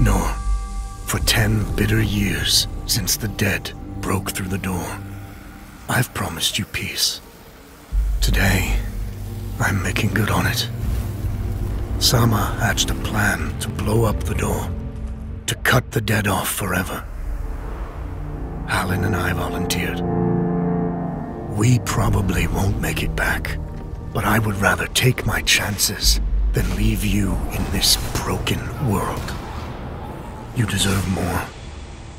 nor for ten bitter years since the dead broke through the door, I've promised you peace. Today, I'm making good on it. Sama hatched a plan to blow up the door, to cut the dead off forever. Harlan and I volunteered. We probably won't make it back, but I would rather take my chances than leave you in this broken world. You deserve more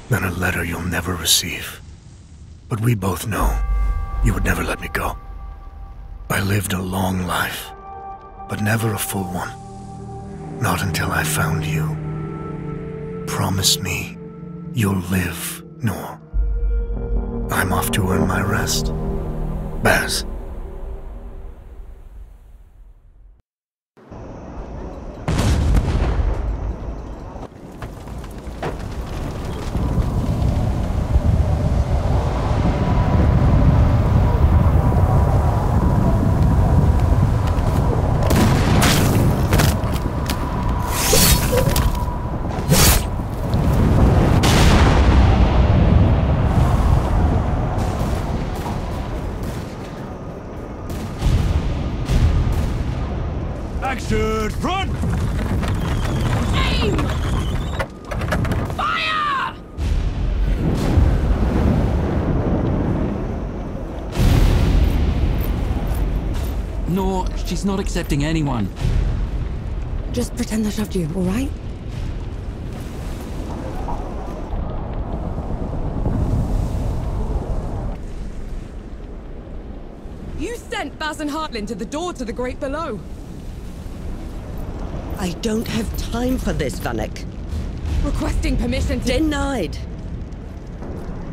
than a letter you'll never receive. But we both know you would never let me go. I lived a long life, but never a full one. Not until I found you. Promise me you'll live, Nor. I'm off to earn my rest. Baz. She's not accepting anyone. Just pretend I shoved you, all right? You sent Baz and Harlan to the door to the Great Below. I don't have time for this, Vanek. Requesting permission to... Denied.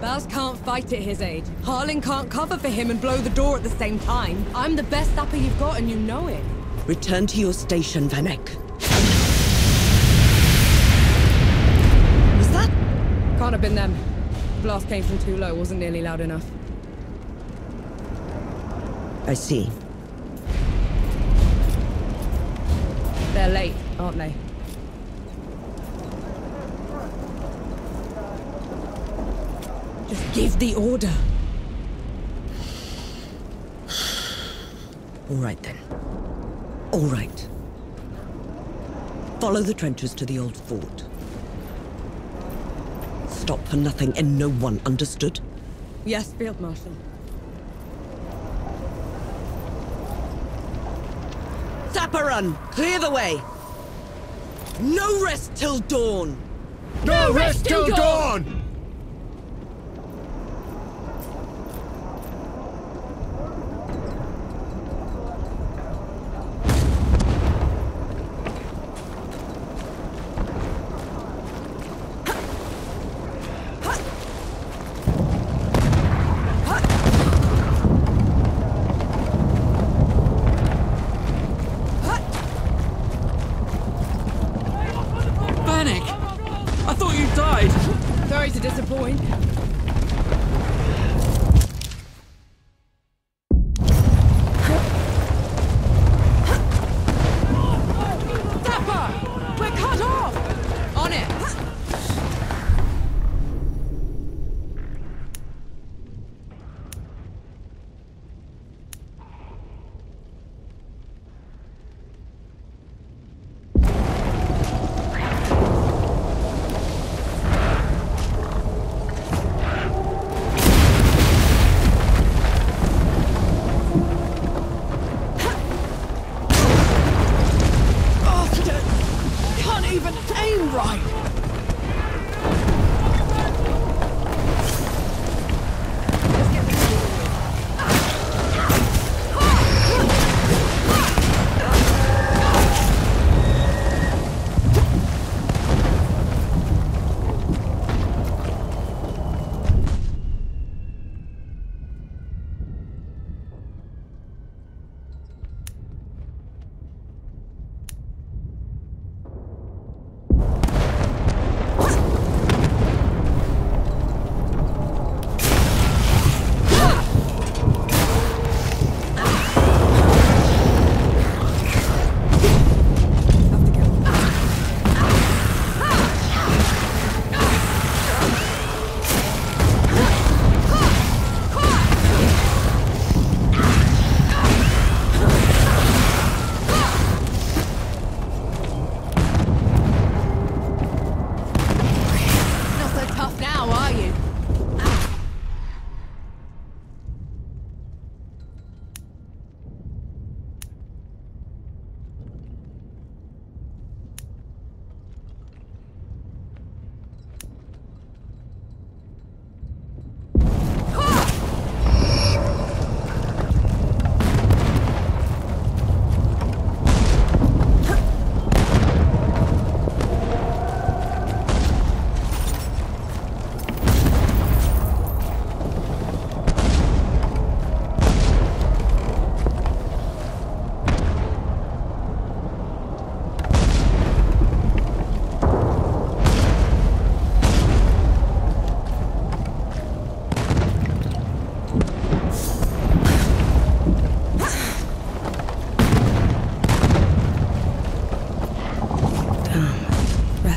Baz can't fight at his age. Harlan can't cover for him and blow the door at the same time. I'm the best sapper you've got and you know it. Return to your station, Vanek. Was that? Can't have been them. Blast came from too low, wasn't nearly loud enough. I see. They're late, aren't they? Just give the order. All right then. All right. Follow the trenches to the old fort. Stop for nothing and no one, understood? Yes, Field Marshal. Zapparun! Clear the way! No rest till dawn! No rest till dawn! Vanek! I thought you died! Sorry to disappoint.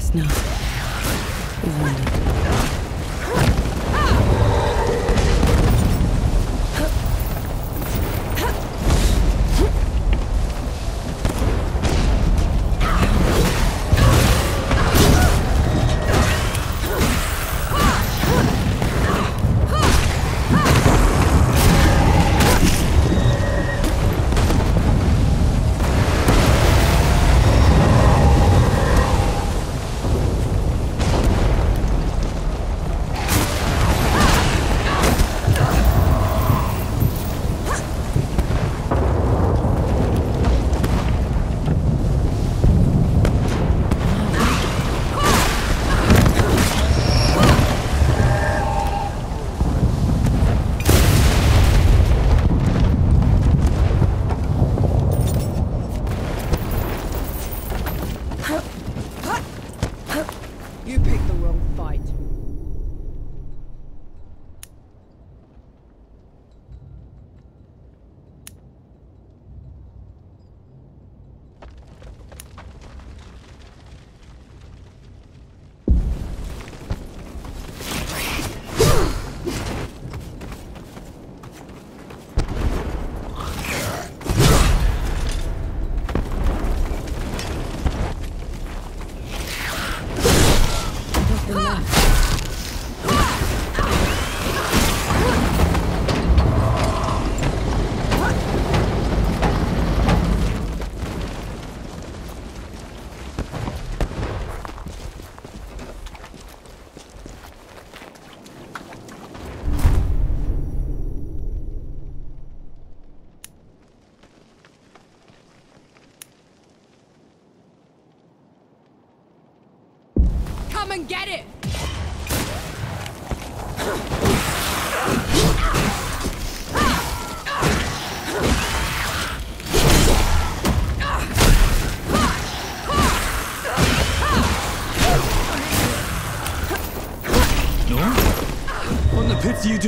snow.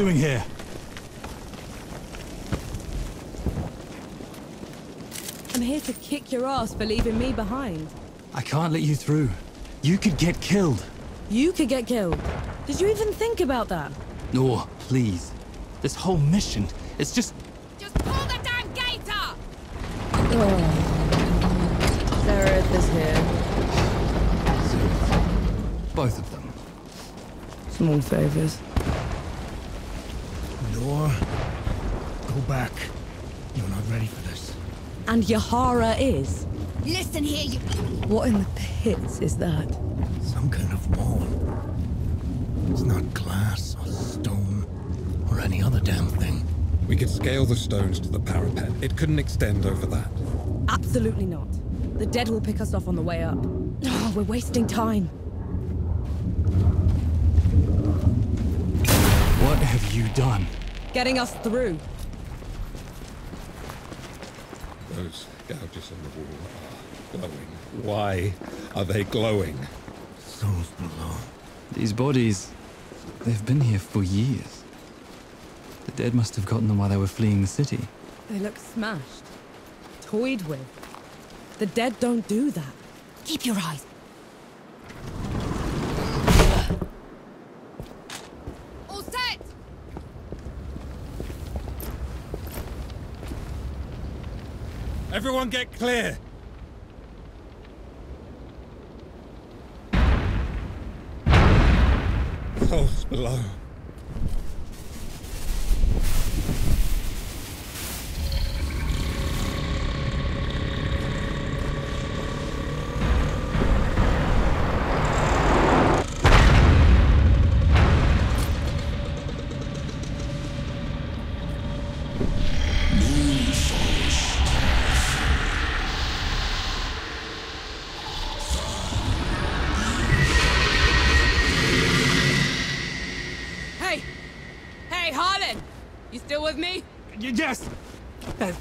Doing here? I'm here to kick your ass for leaving me behind. I can't let you through. You could get killed. You could get killed. Did you even think about that? No, please. This whole mission, it's just... Just pull the damn gate up! Oh. There is is here. both of them. Small favors. Nor, go back. You're not ready for this. And Yahara is. Listen here, you. What in the pits is that? Some kind of wall. It's not glass or stone or any other damn thing. We could scale the stones to the parapet. It couldn't extend over that. Absolutely not. The dead will pick us off on the way up. Oh, we're wasting time. What have you done? Getting us through. Those gouges on the wall are glowing. Why are they glowing? Souls below. These bodies, they've been here for years. The dead must have gotten them while they were fleeing the city. They look smashed. Toyed with. The dead don't do that. Keep your eyes. Everyone get clear! Souls below.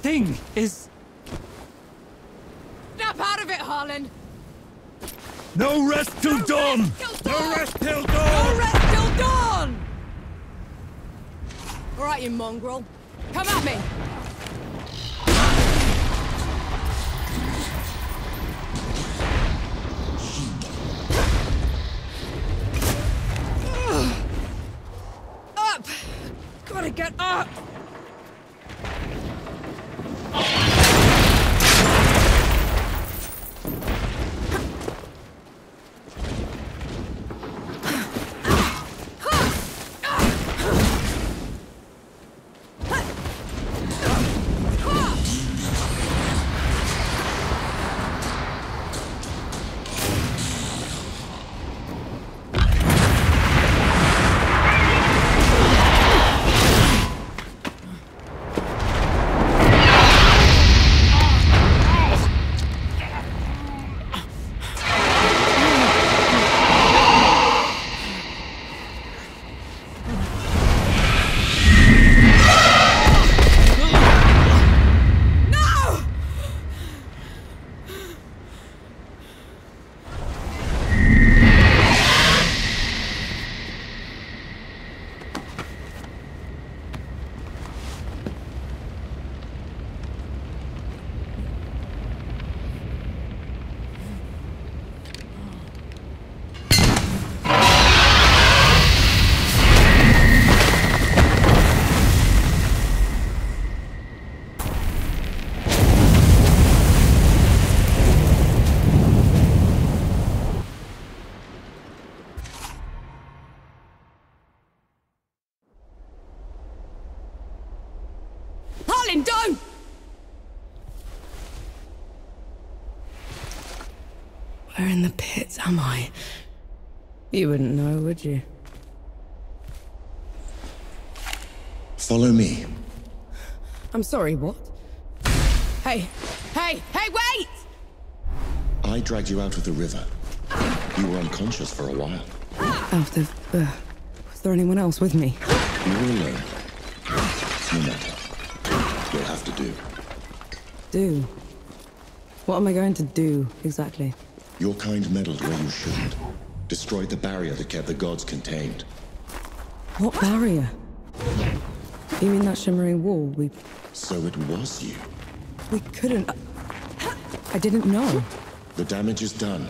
Thing is... Snap out of it, Harlan! No rest till dawn! No rest till dawn! No rest till dawn! All right, you mongrel. Come at me! Am I? You wouldn't know, would you? Follow me. I'm sorry, what? Hey, hey, hey, wait! I dragged you out of the river. You were unconscious for a while. After, uh, was there anyone else with me? You were alone. No matter. You'll have to do. Do? What am I going to do, exactly? Your kind meddled where you shouldn't. Destroyed the barrier that kept the gods contained. What barrier? You mean that shimmering wall? We So it was you. we couldn't. I didn't know. The damage is done.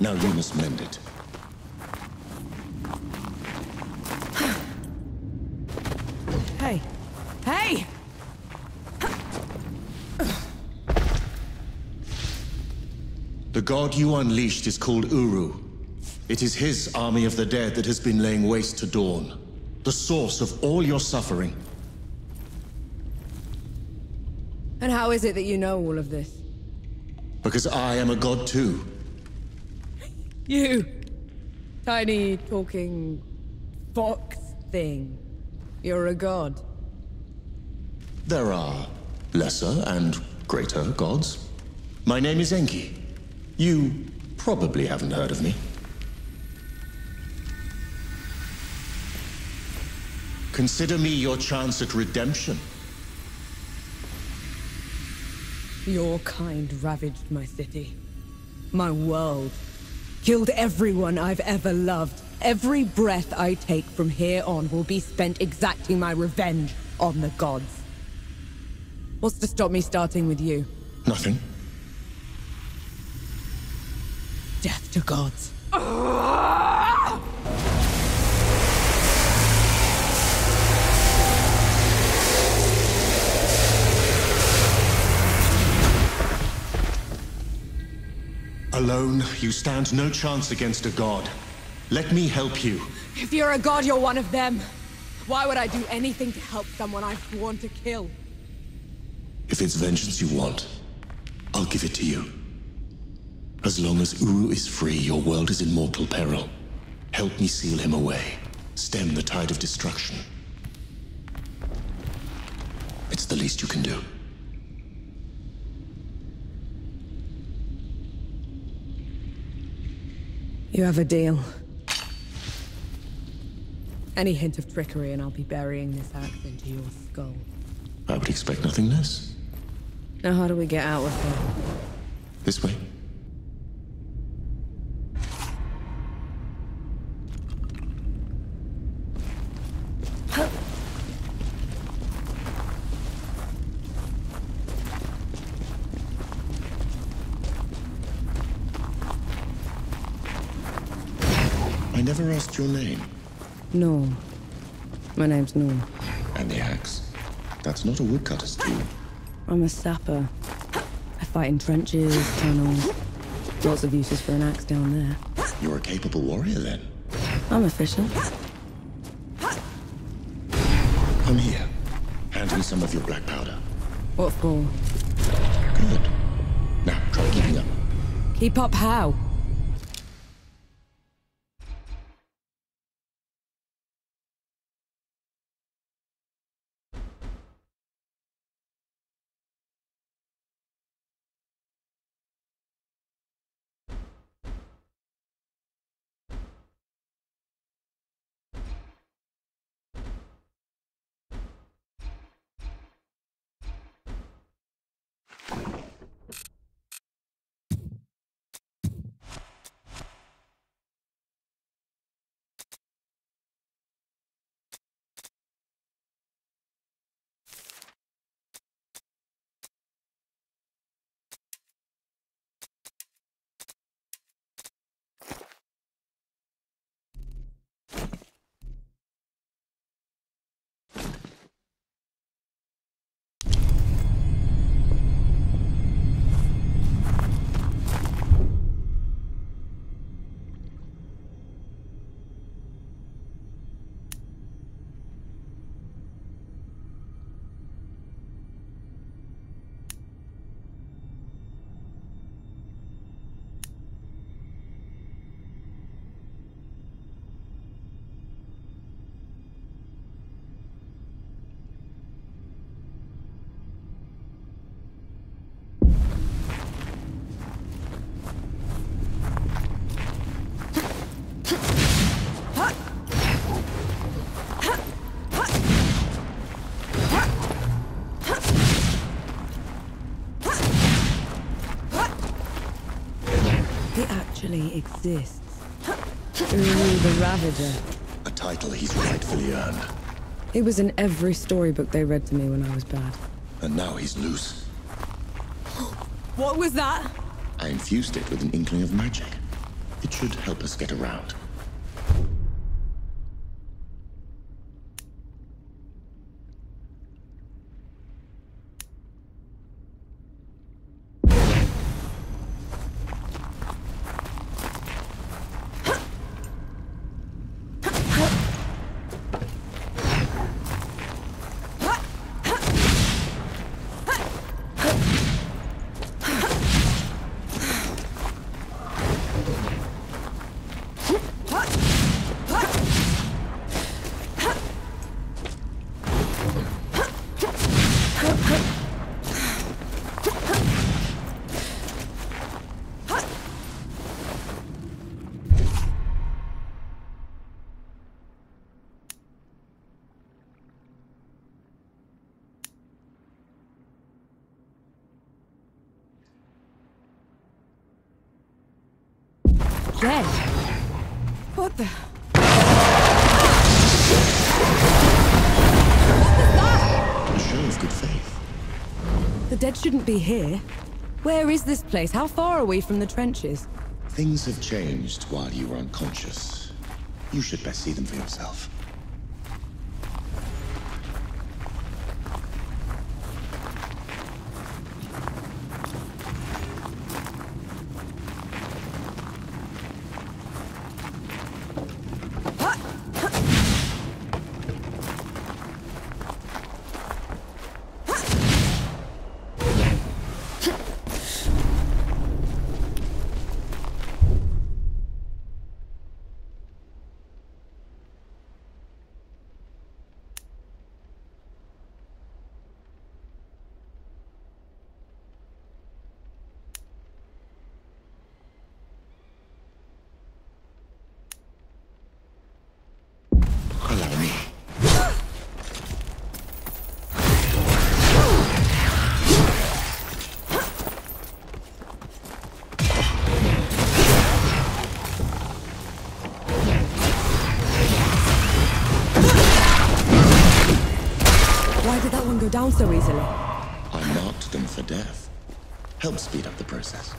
Now you must mend it. Hey, hey! God you unleashed is called Uru. It is his army of the dead that has been laying waste to Dawn. The source of all your suffering. And how is it that you know all of this? Because I am a god too. You! Tiny talking fox thing. You're a god. There are lesser and greater gods. My name is Enki. You probably haven't heard of me. Consider me your chance at redemption. Your kind ravaged my city. My world. Killed everyone I've ever loved. Every breath I take from here on will be spent exacting my revenge on the gods. What's to stop me starting with you? Nothing. Death to gods. Alone, you stand no chance against a god. Let me help you. If you're a god, you're one of them. Why would I do anything to help someone I've sworn to kill? If it's vengeance you want, I'll give it to you. As long as Uru is free, your world is in mortal peril. Help me seal him away. Stem the tide of destruction. It's the least you can do. You have a deal. Any hint of trickery and I'll be burying this axe into your skull. I would expect nothing less. Now how do we get out of here? This way. I never asked your name. No. My name's Nor. And the axe. That's not a woodcutter's tool. I'm a sapper. I fight in trenches, tunnels. Lots of uses for an axe down there. You're a capable warrior then. I'm efficient. Come here. Hand me some of your black powder. What for? Good. Now, try keeping up. Keep up how? Exists. Ooh, the Ravager. A title he's rightfully earned. It was in every storybook they read to me when I was bad. And now he's loose. What was that? I infused it with an inkling of magic. It should help us get around. Dead. What the? What was A show of good faith. The dead shouldn't be here. Where is this place? How far are we from the trenches? Things have changed while you were unconscious. You should best see them for yourself. Allow me. Why did that one go down so easily? I marked them for death. Help speed up the process.